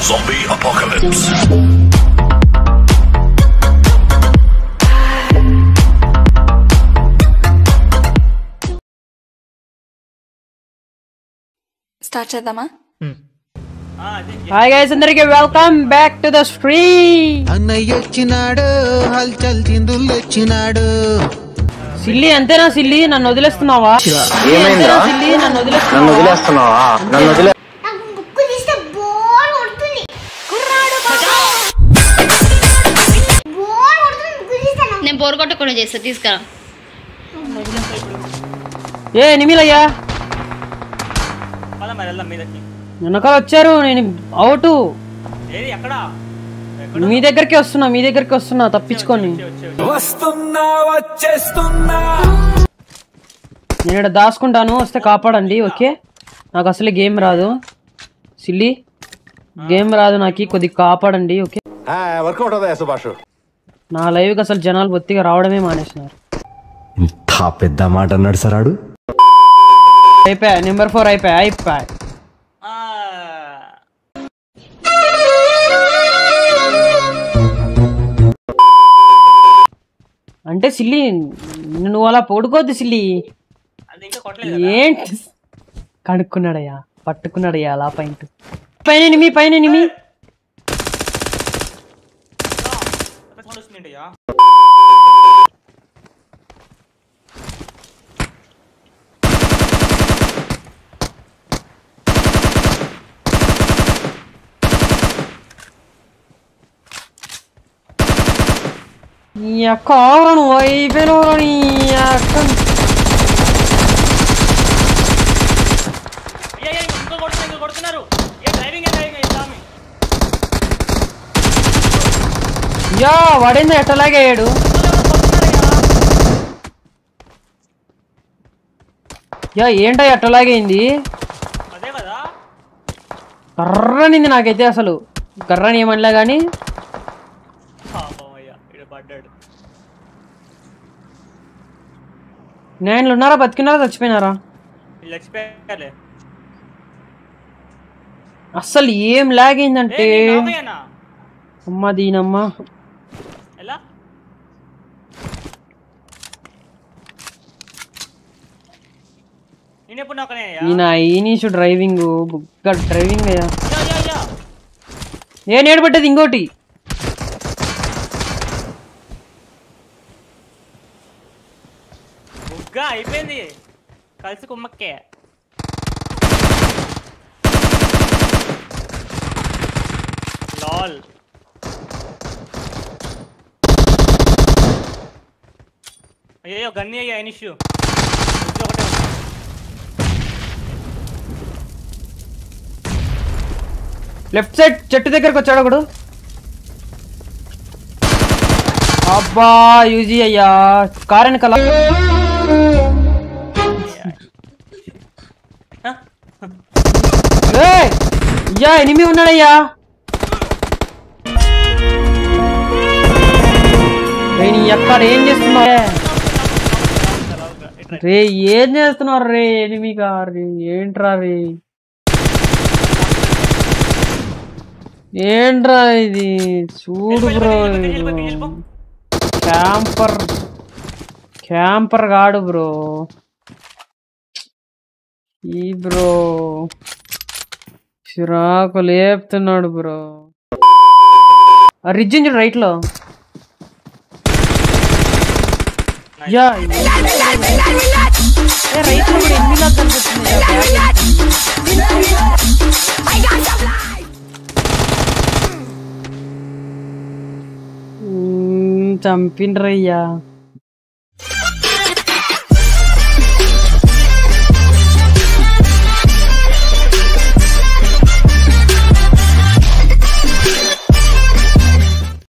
Zombie apocalypse. Start చేద్దామా? Hi guys అందరికి welcome back to the street అన్నయ్య వచ్చినాడు హల్చల్ చిందులు వచ్చినాడు సిల్లి అంతేనా సిల్లి? నన్ను వదిలేస్తున్నావా? ఏమైందిరా? సిల్లి నన్ను నన్ను వదిలేస్తున్నావా? వదిలేస్తున్నావా? నన్ను వదిలే బోర్ కొట్టకుండా చేస్తా తీసుకురా. ఏ నిమిలయ్యా. వెనకాల వచ్చారు నేను అవుట్. ఏది ఎక్కడ? మీ దగ్గరికి వస్తున్నా మీ దగ్గరికి వస్తున్నా తప్పించుకొని. నేను ఇక్కడ దాచుకుంటాను వస్తే కాపాడండి ఓకే? నాకు అసలు గేమ్ రాదు. సిల్లి గేమ్ రాదు నాకు కొద్దిగా కాపాడండి ఓకే? వర్కౌట్ అవుతాయా సుభాష్? నా లైవ్కి అసలు జనాలు బొత్తిగా రావడమే మానేసినారు. ఇంత పెద్ద మాట అన్నాడు సరాడు అయిపోయా? నెంబర్ ఫోర్ అయిపోయా? అయిపోయా? అంటే సిల్లి నువ్వు అలా పడుకోవద్దు సిల్లి. అది ఇంకా కొట్టలేదు ఏంటి? కడుక్కున్నాడయ్యా పట్టుకున్నాడయ్యా అలా పాయింట్. పైన నిమి పైన నిమి సౌండ్ వస్తుందంటయ్యా ఈ అక్క ఆవరణు అయిపోయిన ఈ అక్క అయ్యా అయ్యా, ఇంకా కొడుతున్నారు ఇంకా కొడుతున్నారు ఏ డ్రైవింగ్ ఏ డ్రైవింగ్ ఏ యా వాడేందో ఎట్టలాగే అయ్యాడు. యా ఏంటో ఎట్టలాగైంది అదే కదా. కర్రనింది నాకైతే అసలు. కర్రని ఏమనలే కానీ నేను ఉన్నారా? బతికినారా చచ్చిపోయినారా? అస్సలు ఏం లాగ్ అయిందంటే. ఏ, నీకు ఆపేయనా? అమ్మ దీనమ్మ. నేను ఎప్పుడు నొక్కనే అయ్యా ఈయన ఈనీషు డ్రైవింగ్ బుక్క డ్రైవింగ్ అయ్యా అయ్యా, అయ్యా, అయ్యా. ఏ నేడు పట్టేది ఇంకోటి బుగ్గా అయిపోయింది కలిసి కుమ్మక్కే లాల్ అయ్యో గన్ని అయ్యా ఇనిష్యూ లెఫ్ట్ సైడ్ చెట్టు దగ్గరకు వచ్చాడు ఒకడు అబ్బా యూజీ అయ్యా. కార్ వెనకాల ఏయ్! అయ్యా ఎనిమి ఉన్నాడయ్యా. నేను ఎక్కడ ఏం చేస్తున్నా రే ఏం చేస్తున్నారు రే ఎనిమిగా? రే ఏంట్రా రే ఏంట్రా ఇది? చూడు బ్రో. క్యాంపర్. క్యాంపర్ కాడు బ్రో. ఈ బ్రో. చిరాకు లేపుతున్నాడు బ్రో. ఆ రిడ్జ్ ఉంది రైట్లో. యా రైట్లో కూడా ఎన్ని కనిపిస్తుంది tan pinrilla.